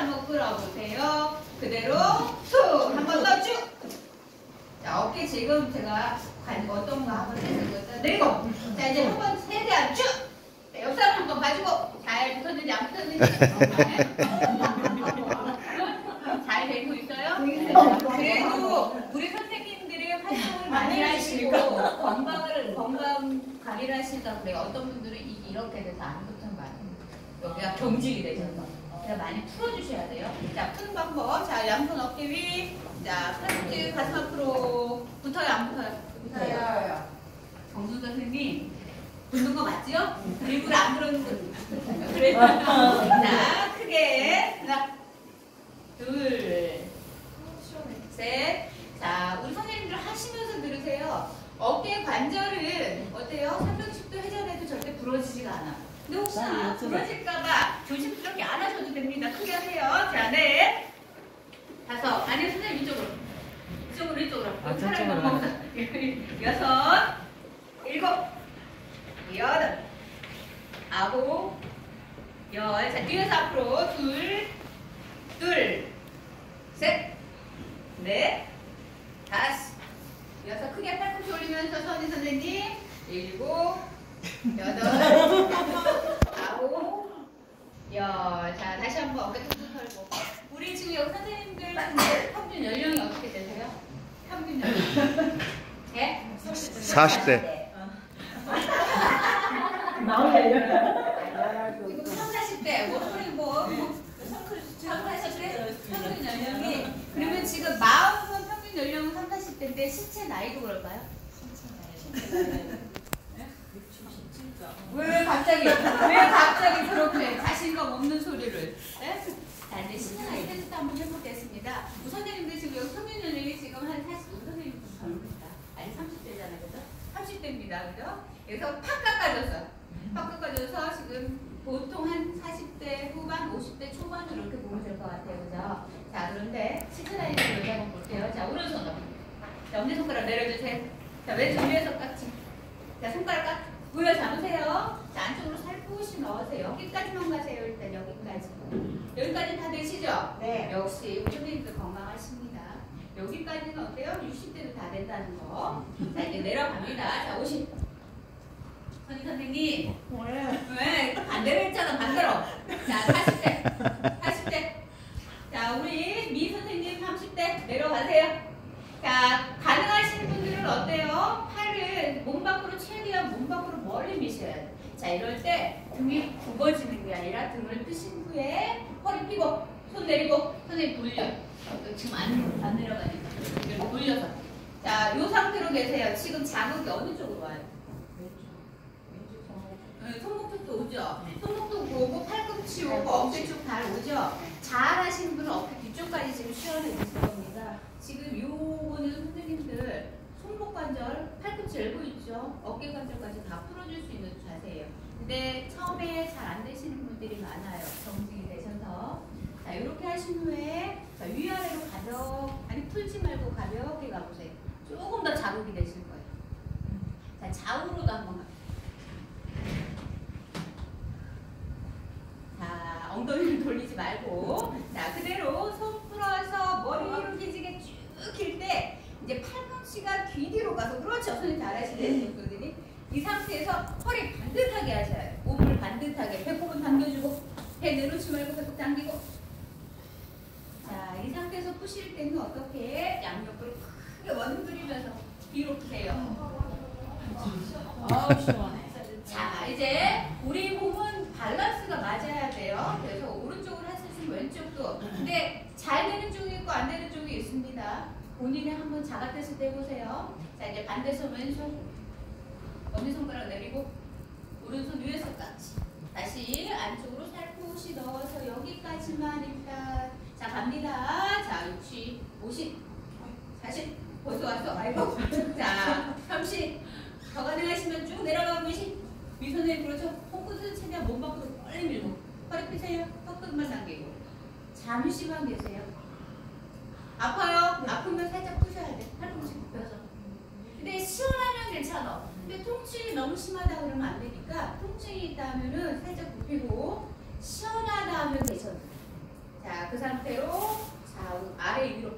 한번 끌어보세요. 그대로 툭 한 번 더 쭉. 자 어깨 지금 제가 관- 어떤 거 한번 해드리고 내리고 자 이제 한번 세대한 쭉. 자, 옆 사람 한번 봐주고 잘 붙었는지 안 붙었는지 잘 되고 있어요? 그래도 우리 선생님들이 활동을 많이 하시고 건강을 건강 관리를 하시다 그래요. 어떤 분들은 이- 이렇게 돼서 안 붙은 거 아니에요. 여기가 경직이 되셔서 그래서 많이 풀어주셔야 돼요. 자, 푸는 방법. 자, 양손 어깨 위. 자, 팔꿈치 가슴 앞으로 붙어요, 안 붙어요? 붙어요. 정순 선생님 붙는 거 맞죠? 일부러 안 그러는 거 그래요. 자, 크게 하나, 둘, 셋. 자, 우리 선생님들 하시면서 들으세요. 어깨 관절은 어때요? 360도 회전해도 절대 부러지지가 않아. 근데 혹시나 부러질까봐 조심스럽게 안 하셔도 됩니다. 크게 하세요. 자, 넷. 다섯. 아니, 선생님 이쪽으로. 이쪽으로, 이쪽으로. 아, 저쪽으로. 여섯. 일곱. 여덟. 아홉. 열. 자, 뒤에서 앞으로. 둘. 둘. 셋. 넷. 다섯. 여섯. 크게 팔꿈치 올리면서 선희 선생님. 일곱. 여덟. 열. 자, 다시 한번 어깨 툭툭 털고. 우리 지금 여기 선생님들 평균 연령이 어떻게 되세요? 평균 연령. 예? 40대. 지금 3, 40대, 뭐, 소리 뭐, 뭐, 3, 40대 평균 연령이. 그러면 지금 마음은 평균 연령은 3, 40대인데 신체 나이도 그럴까요? 왜 갑자기, 왜 갑자기 그렇게 자신감 없는 소리를. 네? 자, 이제 신체 나이 테스트 한번 해보겠습니다. 우리 선생님들 지금 여기 평균 연령이 지금 한 40, 우리 선생님 좀 젊으시다. 아니, 30대잖아요, 그죠? 30대입니다, 그죠? 여기서 팍 깎아줘서. 팍 깎아줘서 지금 보통 한 40대 후반, 50대 초반으로 이렇게 보면 될 것 같아요, 그죠? 자, 그런데 테스트 여기 한번 볼게요. 자, 오른손으로. 자, 엄지손가락 내려주세요. 자, 왼손 위에서 깍지. 자, 손가락 깍 올려 잡으세요. 자, 안쪽으로 살포시 넣으세요. 여기까지만 가세요. 일단 여기까지. 여기까지 다 되시죠? 네. 역시 우리 선생님들 건강하십니다. 여기까지는 어때요? 60대도 다 된다는 거. 자, 이제 내려갑니다. 자, 50. 선희 선생님. 왜? 반대로 했잖아, 반대로. 자, 40대. 40대. 자, 우리 미 선생님 30대 내려가세요. 자, 가능하신 분들은 어때요? 팔을 몸 밖으로 최대한 몸 밖으로 멀리 미셔야 돼요. 자, 이럴 때 등이 굽어지는 게 아니라 등을 뜨신 후에 허리 펴고 손 내리고 선생님 돌려. 어, 지금 안, 안 내려가니까. 이렇게 돌려서. 자, 이 상태로 계세요. 지금 자극이 어느 쪽으로 와요? 네, 손목 쪽도 오죠? 손목도 오고 팔꿈치 오고 어깨 쪽 다 오죠? 잘 하시는 분은 어깨 뒤쪽까지 지금 시원해지실 겁니다. 지금 요거는 선생님들 손목 관절, 팔꿈치 열 고 있죠? 어깨 관절까지 다 풀어줄 수 있는 자세예요. 근데 처음에 잘 안 되시는 분들이 많아요. 정직이 되셔서. 자, 이렇게 하신 후에 자, 위아래로 가볍, 아니 풀지 말고 가볍게 가보세요. 조금 더 자극이 되실 거예요. 자, 좌우로도 한번 가. 자, 엉덩이를 돌리지 말고. 자, 그대로 손 풀어서 머리 이렇게 지게 쭉길 때, 이제 팔꿈치가 귀 뒤로 가서, 그렇죠. 손이 잘하시는 분들이. 이 상태에서 허리 반듯하게 하셔야 돼요. 몸을 반듯하게. 배꼽은 당겨주고, 배 내놓지 말고 배꼽 당기고. 자, 이 상태에서 푸실 때는 어떻게? 양옆으로 크게 원 그리면서 뒤로 푸세요. 아우 시원해. 자, 이제 우리 몸은 밸런스가 맞아야 돼요. 그래서 오른쪽으로 하시면 왼쪽도. 근데 잘 되는 쪽이 있고 안 되는 있습니다. 본인이 한번 자각했을 때 해보세요. 자, 이제 반대손 왼손. 엄지손가락 내리고 오른손 위에서까지. 다시 안쪽으로 살포시 넣어서 여기까지만 일단. 자, 갑니다. 자, 60, 50, 40. 벌써 왔어. 아이고. 자, 30. 더 가능하시면 쭉 내려가고 계시. 위선에 그렇죠. 손끝은 최대한 몸 밖으로 멀리 밀고 허리 펴세요. 턱끝만 당기고 잠시만 계세요. 아파요? 아프면 살짝 푸셔야 돼. 팔꿈치 굽혀서. 근데 시원하면 괜찮아. 근데 통증이 너무 심하다 그러면 안 되니까 통증이 있다 하면은 살짝 굽히고 시원하다 하면 괜찮아. 자, 그 상태로 좌우, 아래 위로.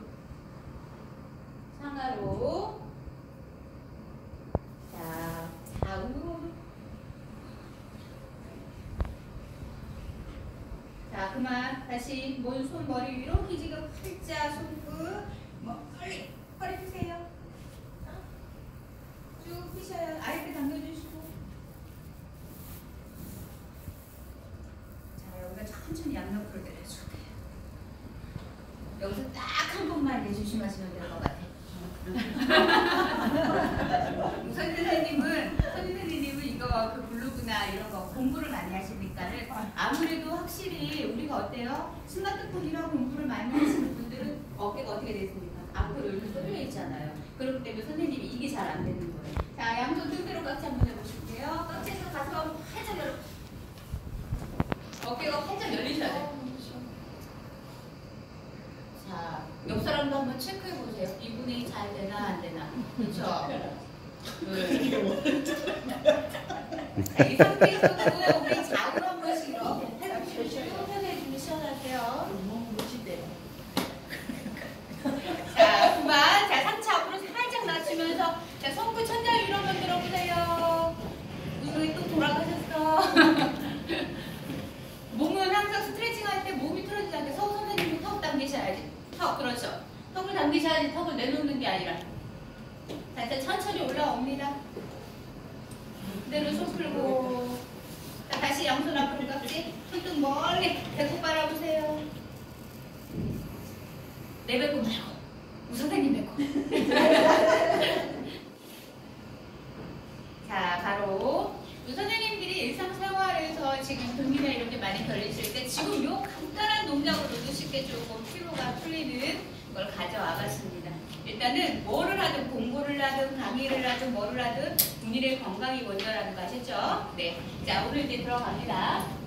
상하로. 자, 좌우. 자, 그만. 다시 몸, 손, 머리 위로. 기지가 팔자, 손끝. 뭐, 빨리. 허리 펴세요. 쭉 펴셔요. 아랫배 당겨주시고. 자, 여기가 천천히 양옆으로 내려줄게요. 여기서 딱 한 번만 조심하시면 될 것 같아요. 선 선생님은 선 선생님은 이거 그 블로그나 이런 거 공부를 많이 하시니까는 아무래도 확실히 우리가 어때요? 스마트폰이랑 공부를 많이 하시는 분들은 어깨가 어떻게 됐습니까? 앞으로 이렇게 쏠려 있잖아요. 그렇기 때문에 선생님이 이게 잘 안 되는 거예요. 자, 양손 뜻대로 깍지 한번 해보실게요. 깍지에서 가서 활짝 열어. 어깨가 활짝 열리셔야 돼요. 자, 옆 사람도 한번 체크해 보세요. 이분이 잘 되나 안 되나. 그렇죠? 네. 자, 이 상태에서도 우리 좌우로 한 번씩 이렇게 해주시고 편해지면 시원하세요. 자, 그만. 자, 상체 앞으로 살짝 낮추면서 자, 손끝 천장 위로 한번 들어보세요. 우리 또 돌아가셨어. 몸은 항상 스트레칭 할 때 몸이 틀어지지 않게 서우 선생님이 턱 당기셔야지. 턱, 그렇죠. 턱을 당기셔야지 턱을 내놓는 게 아니라. 자, 이제 천천히 올라옵니다. 그대로 손 풀고. 자, 다시 양손 앞으로 깍지. 손등 멀리 배꼽 바라보세요. 내 배꼽 말고. 우 선생님 배꼽. 자, 바로 우 선생님들이 일상생활에서 지금 등이나 이런 게 많이 걸리실 때 지금 요 조금 피로가 풀리는 걸 가져와 봤습니다. 일단은 뭐를 하든 공부를 하든 강의를 하든 뭐를 하든 본인의 건강이 먼저라는 거 아셨죠? 네. 자, 오늘 이제 들어갑니다.